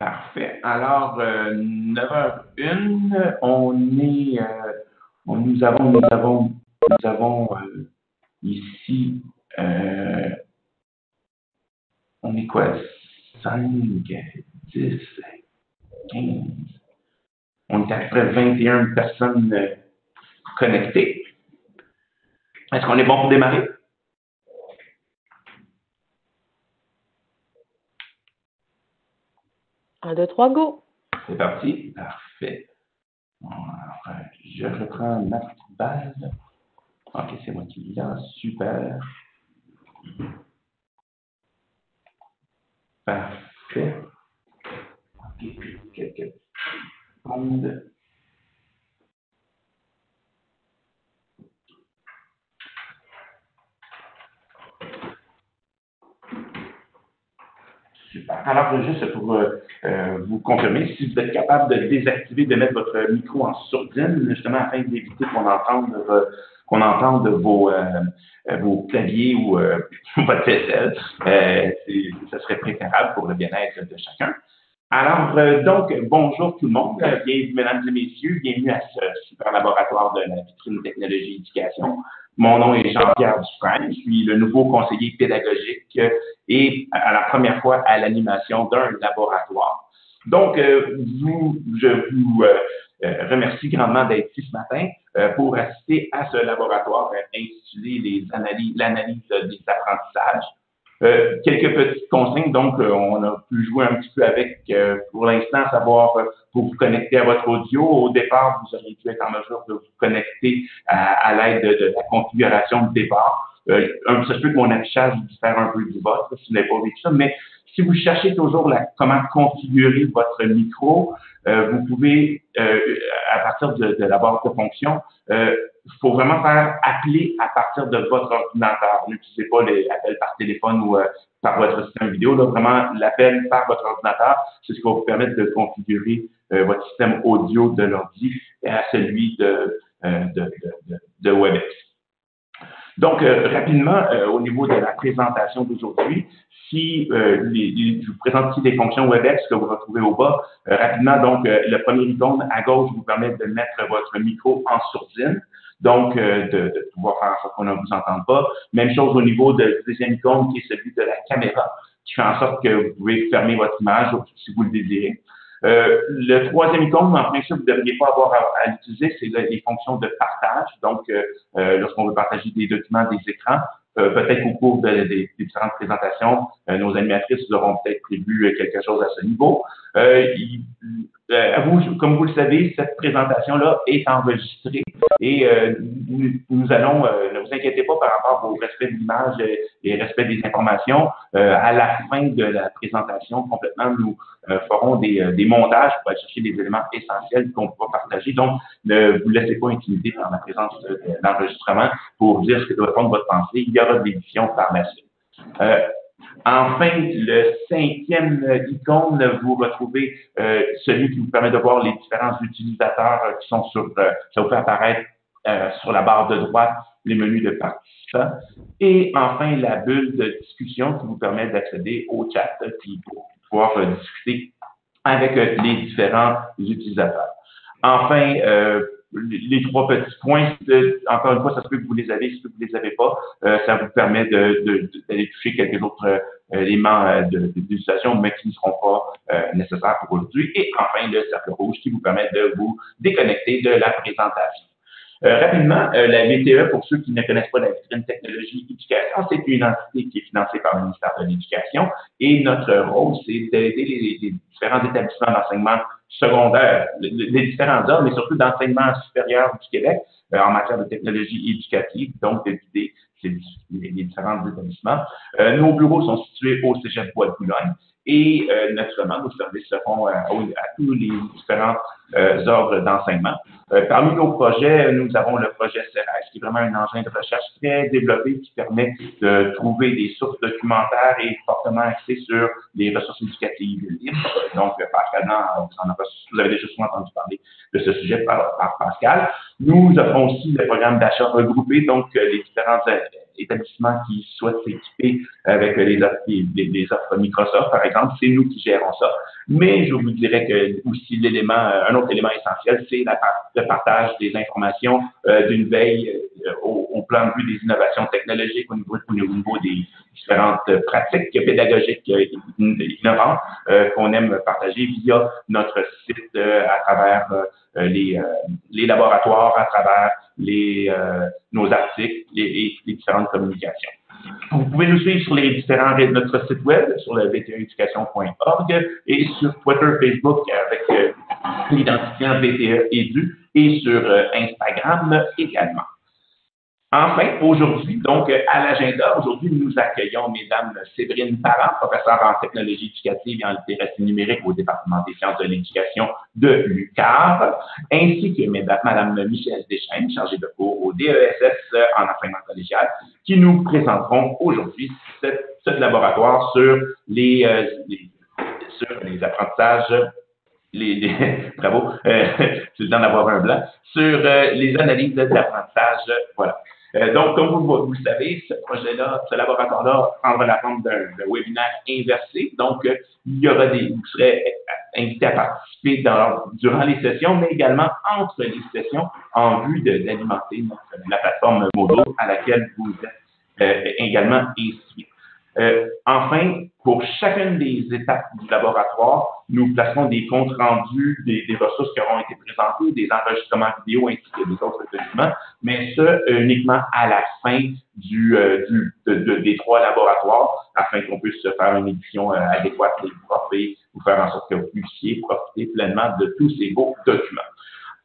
Parfait. Alors, 9h01, on est, nous avons, nous avons, nous avons ici, on est quoi? 5, 10, 15. On est à peu près 21 personnes connectées. Est-ce qu'on est bon pour démarrer? Un, deux, trois, go! C'est parti. Parfait. Je reprends ma petite base. OK, c'est moi qui là. Super. Parfait. OK, quelques secondes. Super. Alors, juste pour euh, euh, vous confirmer, si vous êtes capable de désactiver, de mettre votre micro en sourdine, justement afin d'éviter qu'on entende, euh, entende vos, vos claviers ou votre vaisselle, ce serait préférable pour le bien-être de chacun. Alors, donc, bonjour tout le monde, bienvenue mesdames et messieurs, bienvenue à ce super laboratoire de la vitrine technologie éducation. Mon nom est Jean-Pierre Dufresne, je suis le nouveau conseiller pédagogique et à la première fois à l'animation d'un laboratoire. Donc, euh, vous, je vous euh, euh, remercie grandement d'être ici ce matin pour assister à ce laboratoire intitulé l'analyse des apprentissages. Euh, quelques petites consignes, donc euh, on a pu jouer un petit peu avec euh, pour l'instant, savoir pour vous connecter à votre audio. Au départ, vous auriez dû être en mesure de vous connecter à, l'aide de, la configuration de départ. un, ça se peut que mon affichage diffère un peu du vôtre, si vous n'avez pas vécu ça, mais si vous cherchez toujours la, comment configurer votre micro, vous pouvez, à partir de, de la barre de fonction, il faut vraiment faire appeler à partir de votre ordinateur. N'utilisez pas l'appel par téléphone ou euh, par votre système vidéo. Là, vraiment, l'appel par votre ordinateur, c'est ce qui va vous permettre de configurer euh, votre système audio de l'ordi à celui euh, de, de, de, WebEx. Donc, rapidement, au niveau de la présentation d'aujourd'hui, si je vous présente ici les fonctions WebEx que vous retrouvez au bas, rapidement, donc, le premier icône à gauche vous permet de mettre votre micro en sourdine. Donc, euh, de, pouvoir faire ça qu'on ne vous entende pas. Même chose au niveau de deuxième icône qui est celui de la caméra, qui fait en sorte que vous pouvez fermer votre image si vous le désirez. Euh, le troisième icône, en principe, vous ne devriez pas avoir à, l'utiliser, c'est les fonctions de partage. Donc, euh, euh lorsqu'on veut partager des documents, des écrans, euh, peut-être qu'au cours des différentes présentations, nos animatrices auront peut-être prévu quelque chose à ce niveau. Il, euh, vous, comme vous le savez, cette présentation-là est enregistrée et euh, nous, allons, euh, ne vous inquiétez pas par rapport au respect de l'image et respect des informations. à la fin de la présentation, complètement, nous ferons des, des, montages pour aller chercher des éléments essentiels qu'on pourra partager. Donc, ne vous laissez pas intimider par la présence de, l'enregistrement pour dire ce que doit prendre votre pensée. Il y aura de l'édition par la suite. Enfin, le cinquième icône, vous retrouvez euh, celui qui vous permet de voir les différents utilisateurs qui sont sur, euh, ça vous fait apparaître euh, sur la barre de droite les menus de participants. Et enfin, la bulle de discussion qui vous permet d'accéder au chat puis pour pouvoir discuter avec les différents utilisateurs. Enfin, les trois petits points, encore une fois, ça se peut que vous les avez, ça se peut vous les avez pas. Euh, ça vous permet d'aller de, de, toucher quelques autres euh, éléments euh, d'utilisation, mais qui ne seront pas euh, nécessaires pour aujourd'hui. Et enfin, le cercle rouge qui vous permet de vous déconnecter de la présentation. Euh, rapidement, euh, la VTE, pour ceux qui ne connaissent pas la vitrine technologie éducation, c'est une entité qui est financée par le ministère de l'Éducation et notre rôle, c'est d'aider les, les, différents établissements d'enseignement secondaire, les, différents hommes, mais surtout d'enseignement supérieur du Québec euh, en matière de technologie éducative, donc d'aider les, différents établissements. nos bureaux sont situés au Cégep Bois de Boulogne et naturellement, nos services seront à, à tous les différents euh, ordres d'enseignement. Euh, parmi nos projets, nous avons le projet CERES, qui est vraiment un engin de recherche très développé qui permet de trouver des sources documentaires et fortement axé sur les ressources éducatives libres. Donc, Pascal, vous avez déjà souvent entendu parler de ce sujet par, Pascal. Nous avons aussi le programme d'achat regroupé, donc les différents établissement qui souhaite s'équiper avec les offres, les, offres Microsoft, par exemple, c'est nous qui gérons ça. Mais je vous dirais que aussi l'élément, un autre élément essentiel, c'est le partage des informations d'une veille au, au, plan de vue des innovations technologiques, au niveau, au niveau des différentes pratiques pédagogiques innovantes qu'on aime partager via notre site à travers les, les laboratoires, à travers les, euh, nos articles et, les différentes communications. Vous pouvez nous suivre sur les différents notre site web, sur le vteeducation.org et sur Twitter, Facebook avec euh, l'identifiant VTE Edu et sur euh, Instagram également. Enfin, aujourd'hui, donc, à l'agenda, aujourd'hui, nous accueillons Mesdames Séverine Parent, professeure en technologie éducative et en littératie numérique au département des sciences de l'éducation de l'UQAR, ainsi que Madame Michel Deschaines, chargée de cours au DESS en enseignement collégial, qui nous présenteront aujourd'hui ce, laboratoire sur les, euh, sur les apprentissages les, bravo, euh, c'est le temps d'avoir un blanc, sur euh, les analyses d'apprentissage. Voilà. Euh, donc, comme vous, vous, le savez, ce projet-là, ce laboratoire-là prendra la forme d'un webinaire inversé. Donc, euh, il y aura des, vous serez invités à participer dans, durant les sessions, mais également entre les sessions en vue d'alimenter la plateforme Modo à laquelle vous êtes euh, également inscrits. Euh, enfin, pour chacune des étapes du laboratoire, nous placerons des comptes rendus des, ressources qui auront été présentées, des enregistrements vidéo ainsi que des autres documents, mais ce uniquement à la fin du, euh, du des trois laboratoires afin qu'on puisse faire une édition euh, adéquate et vous faire en sorte que vous puissiez profiter pleinement de tous ces beaux documents.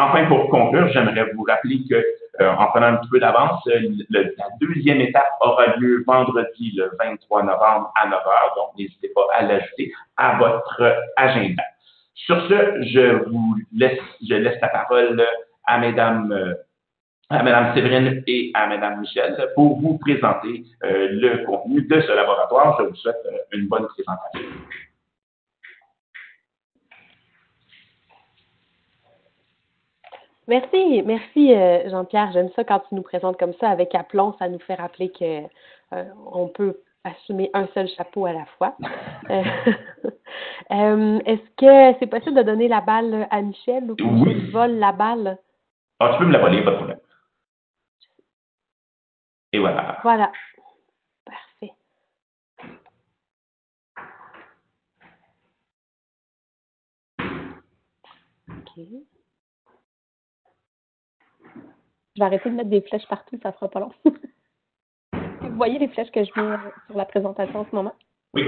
Enfin, pour conclure, j'aimerais vous rappeler que, euh, en prenant un petit peu d'avance, euh, la deuxième étape aura lieu vendredi, le 23 novembre à 9 h. Donc, n'hésitez pas à l'ajouter à votre agenda. Sur ce, je vous laisse, je laisse la parole à Mesdames, euh, à Madame Séverine et à Madame Michel pour vous présenter le contenu de ce laboratoire. Je vous souhaite une bonne présentation. Merci, merci euh, Jean-Pierre. J'aime ça quand tu nous présentes comme ça avec aplomb. Ça nous fait rappeler que euh, on peut assumer un seul chapeau à la fois. Euh, est-ce que c'est possible de donner la balle à Michel ou qu'il vole la balle? Ah, tu peux me la voler, pas de problème. Et voilà. Voilà. Parfait. OK. Vais arrêter de mettre des flèches partout, ça sera pas long. Vous voyez les flèches que je mets sur la présentation en ce moment? Oui.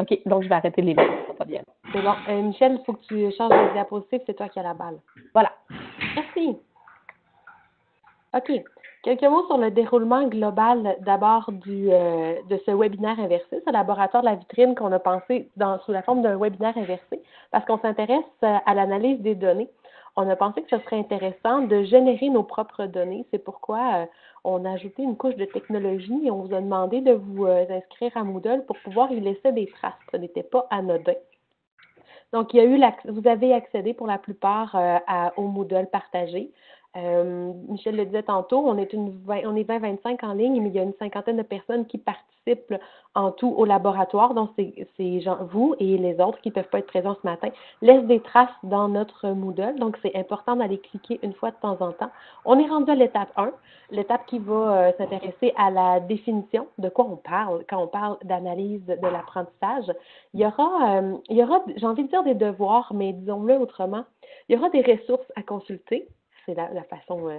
OK, donc je vais arrêter de les mettre, ça pas bien. C'est bon. Euh, Michel, il faut que tu changes de diapositive, c'est toi qui as la balle. Voilà. Merci. OK. Quelques mots sur le déroulement global d'abord du euh, de ce webinaire inversé, ce laboratoire de la vitrine qu'on a pensé dans, sous la forme d'un webinaire inversé, parce qu'on s'intéresse euh, à l'analyse des données on a pensé que ce serait intéressant de générer nos propres données. C'est pourquoi euh, on a ajouté une couche de technologie et on vous a demandé de vous euh, inscrire à Moodle pour pouvoir y laisser des traces. Ce n'était pas anodin. Donc, il y a eu vous avez accédé pour la plupart euh, au Moodle partagé. Euh, Michel le disait tantôt, on est, une on est 20-25 en ligne, mais il y a une cinquantaine de personnes qui participent en tout au laboratoire. Donc, c'est vous et les autres qui ne peuvent pas être présents ce matin laissent des traces dans notre Moodle. Donc, c'est important d'aller cliquer une fois de temps en temps. On est rendu à l'étape 1, l'étape qui va euh, s'intéresser à la définition de quoi on parle quand on parle d'analyse de l'apprentissage. Il y aura, euh, il y aura j'ai envie de dire des devoirs, mais disons-le autrement, il y aura des ressources à consulter c'est la, façon euh,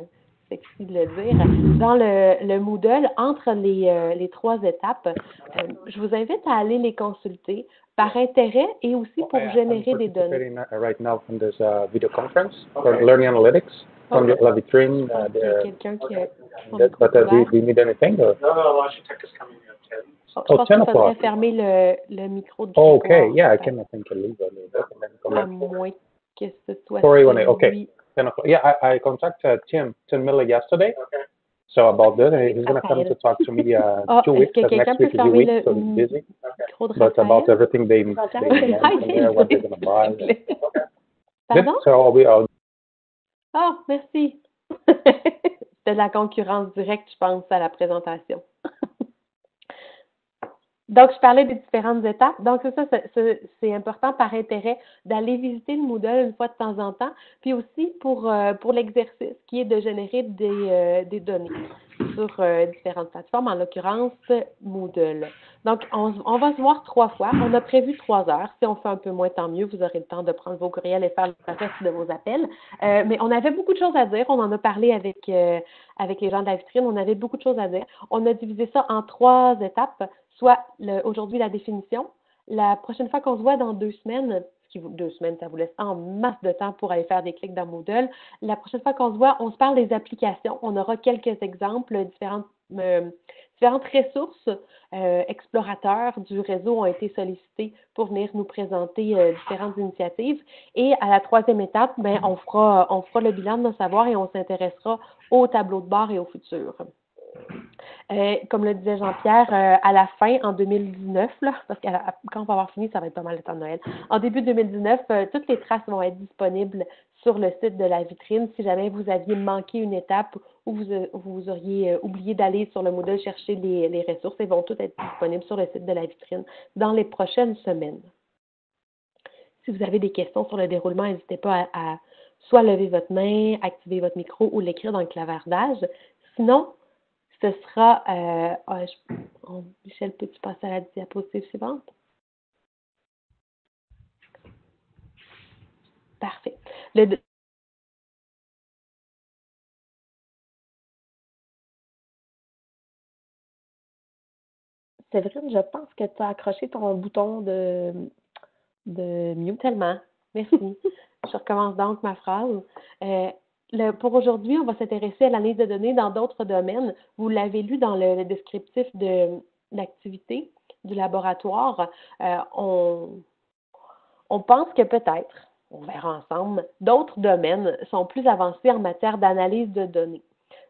sexy de le dire, dans le, le Moodle, entre les, euh, les trois étapes, euh, je vous invite à aller les consulter par intérêt et aussi pour générer des données. Uh, right now from this uh, video conference for learning analytics from the La Vitrine. Uh, quelqu'un qui a but uh, do, do you need anything? Or? No, no, l'architecte is coming at 10. Oh, je pense qu'il faudrait fermer le, le micro de Oh, okay, yeah, I can, I think, leave a little bit and then come back. À moins que ce soit Sorry, okay. 10 o'clock. Yeah, I, I contacted Tim, Tim Miller yesterday. Okay. So about that, he's going to come to talk to me uh, oh, two weeks. Because next week is a week, so he's busy. Okay. But about everything they, they there, what they're going to buy. Okay. Pardon? So I'll be out. Oh, merci. C'est de la concurrence directe, je pense, à la présentation. Donc, je parlais des différentes étapes. Donc, c'est ça, c'est important par intérêt d'aller visiter le Moodle une fois de temps en temps, puis aussi pour, euh, pour l'exercice qui est de générer des, euh, des données sur euh, différentes plateformes, en l'occurrence Moodle. Donc, on, on, va se voir trois fois. On a prévu trois heures. Si on fait un peu moins, tant mieux. Vous aurez le temps de prendre vos courriels et faire le reste de vos appels. mais on avait beaucoup de choses à dire. On en a parlé avec, avec les gens de la vitrine. On avait beaucoup de choses à dire. On a divisé ça en trois étapes soit aujourd'hui la définition. La prochaine fois qu'on se voit dans deux semaines, deux semaines, ça vous laisse en masse de temps pour aller faire des clics dans Moodle. La prochaine fois qu'on se voit, on se parle des applications. On aura quelques exemples, différentes, euh, ressources euh, explorateurs du réseau ont été sollicités pour venir nous présenter euh, différentes initiatives. Et à la troisième étape, ben, on fera le bilan de nos savoirs et on s'intéressera au tableau de bord et au futur. Euh, comme le disait Jean-Pierre, euh, à la fin, en 2019, là, parce que quand on va avoir fini, ça va être pas mal le temps de Noël. En début 2019, euh, toutes les traces vont être disponibles sur le site de la vitrine. Si jamais vous aviez manqué une étape ou vous, vous auriez oublié d'aller sur le modèle chercher les, les ressources, elles vont toutes être disponibles sur le site de la vitrine dans les prochaines semaines. Si vous avez des questions sur le déroulement, n'hésitez pas à, à soit lever votre main, activer votre micro ou l'écrire dans le clavardage. Sinon, ce sera. Euh, ah, oh, Michel, peux-tu passer à la diapositive suivante? Parfait. Le, Séverine, je pense que tu as accroché ton bouton de, de mute tellement. Merci. je recommence donc ma phrase. Euh, pour aujourd'hui, on va s'intéresser à l'analyse de données dans d'autres domaines. Vous l'avez lu dans le, descriptif de l'activité du laboratoire. Euh, on, on pense que peut-être, on verra ensemble, d'autres domaines sont plus avancés en matière d'analyse de données.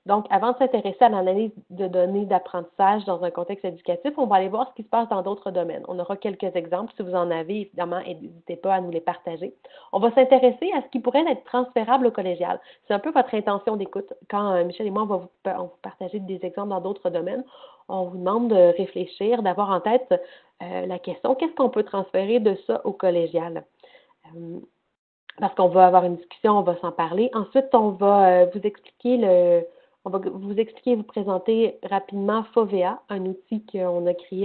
Donc, avant de s'intéresser à l'analyse de données d'apprentissage dans un contexte éducatif, on va aller voir ce qui se passe dans d'autres domaines. On aura quelques exemples. Si vous en avez, évidemment, n'hésitez pas à nous les partager. On va s'intéresser à ce qui pourrait être transférable au collégial. C'est un peu votre intention d'écoute. Quand euh, Michel et moi, on va vous, partager des exemples dans d'autres domaines, on vous demande de réfléchir, d'avoir en tête euh, la question qu'est-ce qu'on peut transférer de ça au collégial? Euh, parce qu'on va avoir une discussion, on va s'en parler. Ensuite, on va vous expliquer le, on va vous expliquer vous présenter rapidement FOVEA, un outil qu'on a créé